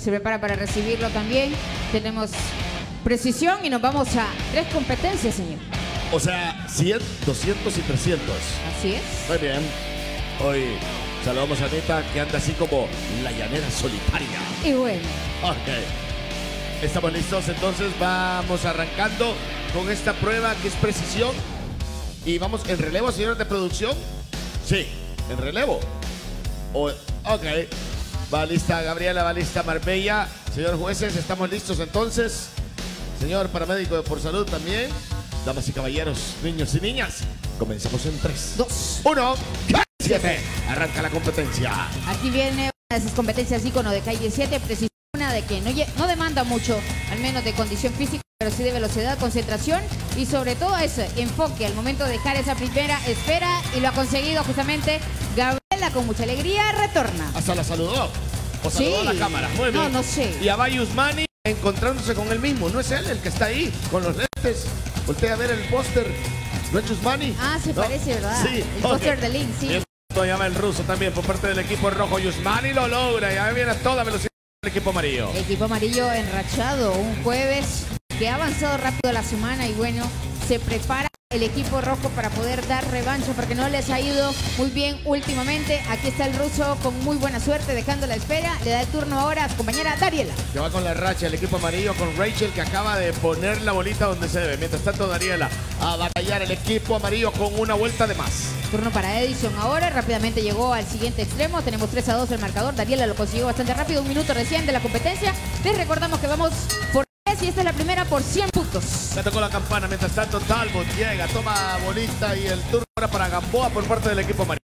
se prepara para recibirlo también. Tenemos precisión y nos vamos a tres competencias, señor. O sea, 100, 200 y 300. Así es. Muy bien. Hoy saludamos a Anita que anda así como la llanera solitaria. Y bueno, Ok. Estamos listos, entonces vamos arrancando con esta prueba que es precisión. Y vamos en relevo, señores de producción. Sí, en relevo. O- ok. Va lista Gabriela, va lista Marbella. Señor jueces, estamos listos entonces. Señor paramédico por salud también. Damas y caballeros, niños y niñas. Comenzamos en 3, dos. 1, 7. Arranca la competencia. Aquí viene una de esas competencias ícono de calle 7, precisión una de que no, no demanda mucho, al menos de condición física, pero sí de velocidad, concentración y sobre todo ese enfoque al momento de dejar esa primera esfera y lo ha conseguido justamente Con mucha alegría, retorna. Hasta la saludó. O saludó Sí. a la cámara. Muy No, bien. no sé. Y a Bayus Mani encontrándose con él mismo. No es él el que está ahí con los lentes. Voltea a ver el póster. ¿No es Yusmani? Ah, se ¿No? parece, ¿verdad? Sí. El póster de Link, sí. Y esto llama el ruso también por parte del equipo rojo. Yusmani lo logra. Ya viene a toda velocidad el equipo amarillo. Equipo amarillo enrachado, un jueves que ha avanzado rápido la semana y bueno, se prepara el equipo rojo para poder dar revancha porque no les ha ido muy bien últimamente. Aquí está el ruso con muy buena suerte, dejando la espera. Le da el turno ahora a su compañera Dariela. Que va con la racha el equipo amarillo con Rachel que acaba de poner la bolita donde se debe. Mientras tanto, Dariela a batallar el equipo amarillo con una vuelta de más. Turno para Edison ahora, rápidamente llegó al siguiente extremo. Tenemos 3 a 2 el marcador. Dariela lo consiguió bastante rápido, un minuto recién de la competencia. Les recordamos que vamos por 3 y esta es la primera por 100 puntos. Se tocó la campana, mientras tanto Talbot llega, toma bolita y el turno ahora para Gamboa por parte del equipo amarillo.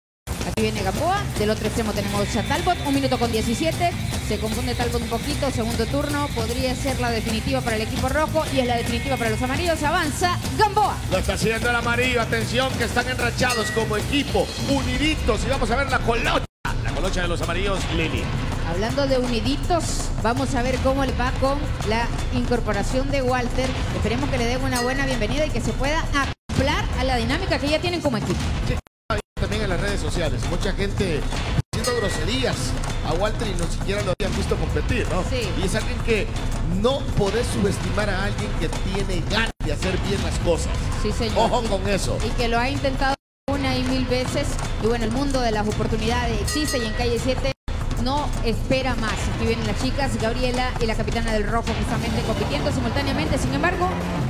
Aquí viene Gamboa, del otro extremo tenemos a Talbot, un minuto con 17, se confunde Talbot un poquito, segundo turno, podría ser la definitiva para el equipo rojo y es la definitiva para los amarillos, avanza Gamboa. Lo está haciendo el amarillo, atención que están enrachados como equipo, uniditos y vamos a ver la colocha, la colocha de los amarillos, Lili. Hablando de uniditos, vamos a ver cómo le va con la incorporación de Walter, esperemos que le den una buena bienvenida y que se pueda acoplar a la dinámica que ya tienen como equipo. También en las redes sociales, mucha gente haciendo groserías a Walter y no siquiera lo habían visto competir, ¿no? Sí. Y es alguien que no podés subestimar a alguien que tiene ganas de hacer bien las cosas. Sí, señor. Ojo con eso. y que lo ha intentado mil veces. Y bueno, el mundo de las oportunidades existe y en calle 7 no espera más. Aquí vienen las chicas, Gabriela y la capitana del Rojo justamente compitiendo simultáneamente. Sin embargo,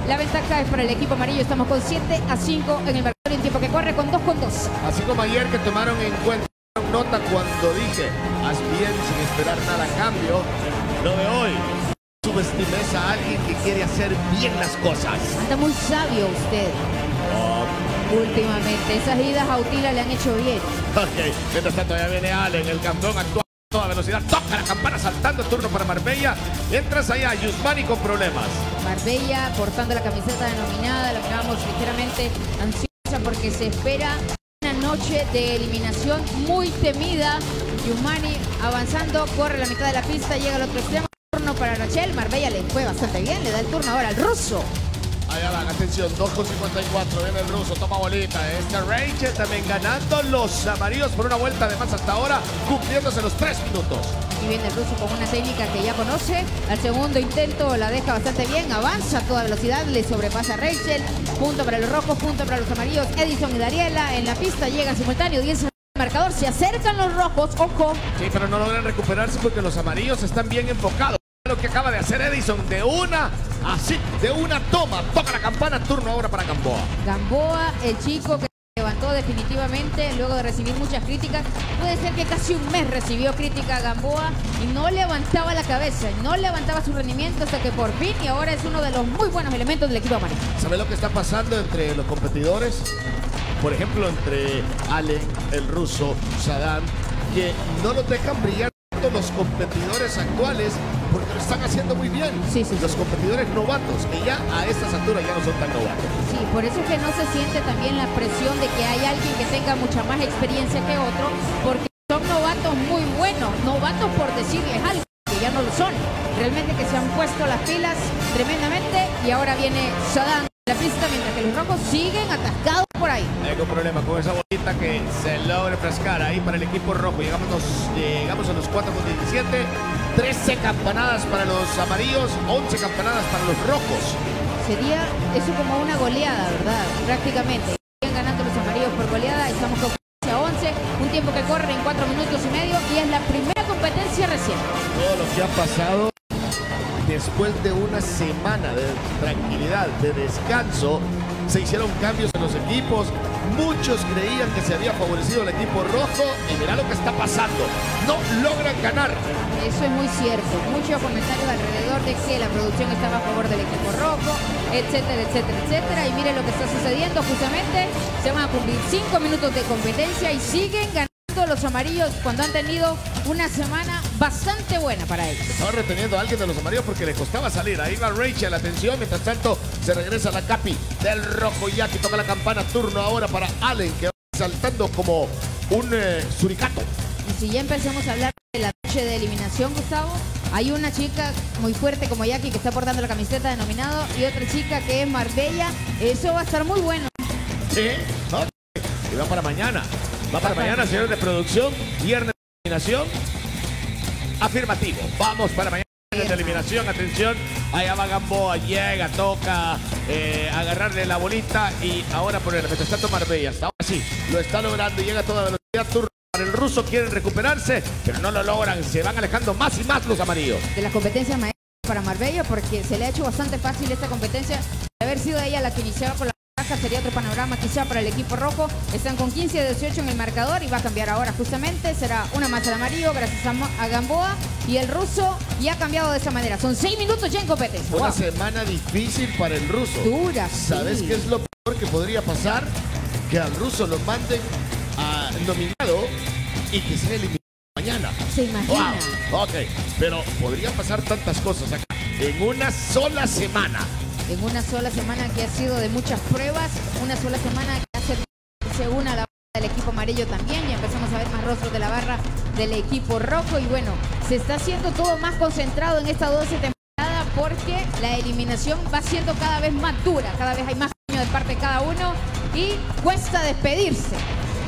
la ventaja es para el equipo amarillo. Estamos con 7 a 5 en el marcador en tiempo que corre con 2 con 2. Así como ayer que tomaron en cuenta nota cuando dije, haz bien sin esperar nada a cambio, lo de hoy, subestimes a alguien que quiere hacer bien las cosas. Anda muy sabio usted últimamente. Esas idas a Utila le han hecho bien. Ok, mientras tanto ya viene Ale en el campeón actual a toda velocidad, toca la campana saltando turno para Marbella, mientras allá Yusmani con problemas. Marbella portando la camiseta denominada, la mirábamos ligeramente ansiosa porque se espera una noche de eliminación muy temida. Yumani avanzando, corre la mitad de la pista, llega al otro extremo. Turno para Rachel, Marbella le fue bastante bien, le da el turno ahora al ruso. Allá van, atención, 2 con 54, viene el ruso, toma bolita. Este Rachel también ganando los amarillos por una vuelta de más hasta ahora, cumpliéndose los 3 minutos. Aquí viene el ruso con una técnica que ya conoce. Al segundo intento la deja bastante bien, avanza a toda velocidad, le sobrepasa a Rachel. Punto para los rojos, punto para los amarillos. Edison y Dariela en la pista llegan simultáneo, 10 al marcador. Se acercan los rojos, ojo. Sí, pero no logran recuperarse porque los amarillos están bien enfocados. Lo que acaba de hacer Edison de una, así, de una toma. Toca la campana, turno ahora para Gamboa. Gamboa, el chico que levantó definitivamente luego de recibir muchas críticas. Puede ser que casi un mes recibió crítica a Gamboa y no levantaba la cabeza, no levantaba su rendimiento hasta que por fin y ahora es uno de los muy buenos elementos del equipo amarillo. ¿Sabe lo que está pasando entre los competidores? Por ejemplo, entre Ale, el ruso, Saddam, que no los dejan brillar los competidores actuales porque lo están haciendo muy bien. Sí, sí, sí. Los competidores novatos, que ya a estas alturas ya no son tan novatos. Sí, por eso es que no se siente también la presión de que hay alguien que tenga mucha más experiencia que otro, porque son novatos muy buenos, novatos por decirles algo, que ya no lo son. Realmente que se han puesto las pilas tremendamente y ahora viene Saddam a la pista mientras que los rojos siguen atascados ahí. Hay algún problema con esa bolita que se logra frescar ahí para el equipo rojo. Llegamos, los- llegamos a los 4 con 17. 13 campanadas para los amarillos, 11 campanadas para los rojos. Sería eso como una goleada, ¿verdad? Prácticamente. Siguen ganando los amarillos por goleada. Estamos con 15 a 11. Un tiempo que corre en 4 minutos y medio. Y es la primera competencia recién. Todo lo que ha pasado después de una semana de tranquilidad, de descanso, se hicieron cambios en los equipos. Muchos creían que se había favorecido el equipo rojo y mirá lo que está pasando. No logran ganar. Eso es muy cierto. Muchos comentarios alrededor de que la producción estaba a favor del equipo rojo, etcétera, etcétera, etcétera. Y mire lo que está sucediendo. Justamente se van a cumplir 5 minutos de competencia y siguen ganando los amarillos cuando han tenido una semana bastante buena para ellos. Estaba reteniendo a alguien de los amarillos porque le costaba salir. Ahí va Rachel, atención. Mientras tanto, se regresa la capi del rojo ya que toca la campana. Turno ahora para Allen, que va saltando como un eh, suricato. Y si ya empezamos a hablar de la noche de eliminación, Gustavo, hay una chica muy fuerte como Jackie que está portando la camiseta de nominado y otra chica que es Marbella. Eso va a estar muy bueno. Sí. Y va para mañana. Va para mañana, señores de producción. Viernes de eliminación. Afirmativo. Vamos para mañana. viernes de eliminación, atención, allá va Gamboa, llega, toca, eh, agarrarle la bolita y ahora por el tanto Marbella, ahora sí, lo está logrando, llega a toda velocidad, turno para el ruso, quieren recuperarse, pero no lo logran, se van alejando más y más los amarillos. de las competencias maestras para Marbella porque se le ha hecho bastante fácil esta competencia. De haber sido ella la que iniciaba con la sería otro panorama quizá para el equipo rojo. Están con 15 a 18 en el marcador y va a cambiar ahora justamente. Será una más al amarillo gracias a, Gamboa y el ruso ya ha cambiado de esa manera. Son 6 minutos ya en competencia. Una semana difícil para el ruso. Dura, sí. ¿Sabes qué es lo peor que podría pasar? Que al ruso lo manden a nominado y que sea eliminado mañana. ¿Se imagina? Wow, ok, pero podrían pasar tantas cosas acá en una sola semana. En una sola semana que ha sido de muchas pruebas, una sola semana que hace que se una a la del equipo amarillo también y empezamos a ver más rostros de la barra del equipo rojo y bueno, se está haciendo todo más concentrado en esta 12 temporada porque la eliminación va siendo cada vez más dura, cada vez hay más de parte de cada uno y cuesta despedirse.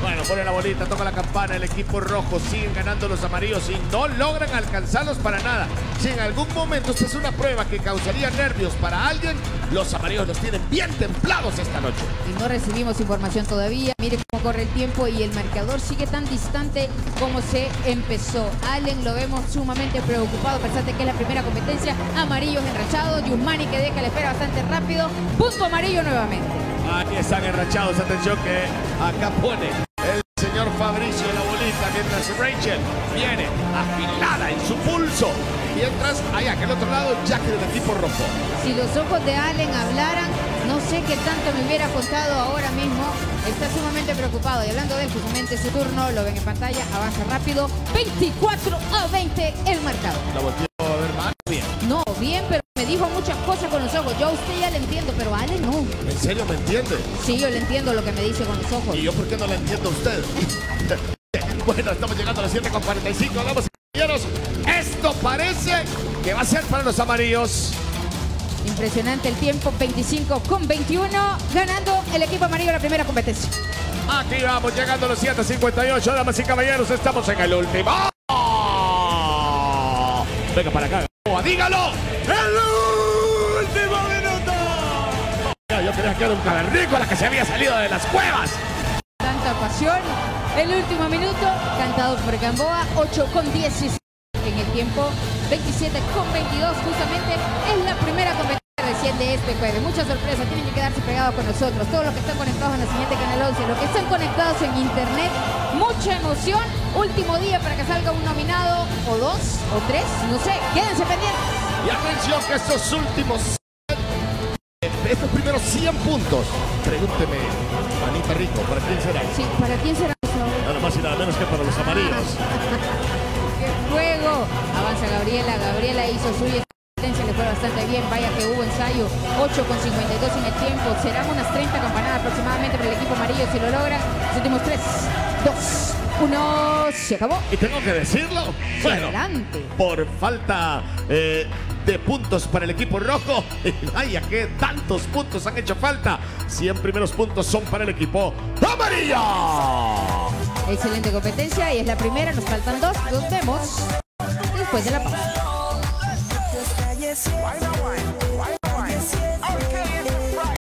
Bueno, pone la bolita, toca la campana, el equipo rojo, siguen ganando los amarillos y no logran alcanzarlos para nada. Si en algún momento esta es una prueba que causaría nervios para alguien, los amarillos los tienen bien templados esta noche. y no recibimos información todavía. Mire cómo corre el tiempo y el marcador sigue tan distante como se empezó. Allen lo vemos sumamente preocupado, pensate que es la primera competencia. Amarillos enrachados, Yusmani que deja la espera bastante rápido. Punto amarillo nuevamente. Aquí están enrachados, atención que acá pone señor Fabricio la bolita mientras Rachel viene afilada en su pulso. Mientras, allá, que al otro lado, Jack del equipo rojo. Si los ojos de Allen hablaran, no sé qué tanto me hubiera contado ahora mismo. Está sumamente preocupado. Y hablando de él, justamente su turno, lo ven en pantalla, avanza rápido. 24 a 20 el marcador. La volteó a ver mal. Bien. No, bien, pero me dijo muchas cosas con los ojos. Yo a usted ya le pero Ale no. ¿En serio me entiende? Sí, yo le entiendo lo que me dice con los ojos. ¿Y yo por qué no la entiendo a usted? bueno, estamos llegando a las 7.45. Vamos, compañeros. Esto parece que va a ser para los amarillos. Impresionante el tiempo, 25 con 21, ganando el equipo amarillo la primera competencia. Aquí vamos, llegando a los 7.58. Damas y caballeros, estamos en el último. Venga para acá. Dígalo. El. Yo creía que era un cavernícola que se había salido de las cuevas. Tanta pasión. El último minuto, cantado por Gamboa, 8 con 16 en el tiempo, 27 con 22, justamente es la primera competencia recién de este jueves. Mucha sorpresa, tienen que quedarse pegados con nosotros. Todos los que están conectados en el siguiente canal 11, los que están conectados en internet, mucha emoción. Último día para que salga un nominado, o dos, o tres, no sé, quédense pendientes. Y atención que estos últimos, estos primeros 100 puntos, pregúnteme, Anita Rico, ¿para quién será? Sí, ¿para quién será eso? Nada más y nada menos que para los amarillos. ¡Qué juego! Avanza Gabriela, Gabriela hizo suya le fue bastante bien, vaya que hubo ensayo, 8 con 52 en el tiempo, serán unas 30 campanadas aproximadamente para el equipo amarillo si lo logra. Los últimos 3, 2, 1, se acabó. Y tengo que decirlo, bueno, Adelante. por falta eh, de puntos para el equipo rojo. Y vaya que tantos puntos han hecho falta. 100 primeros puntos son para el equipo amarillo. Excelente competencia y es la primera, nos faltan dos. Nos vemos después de la pausa.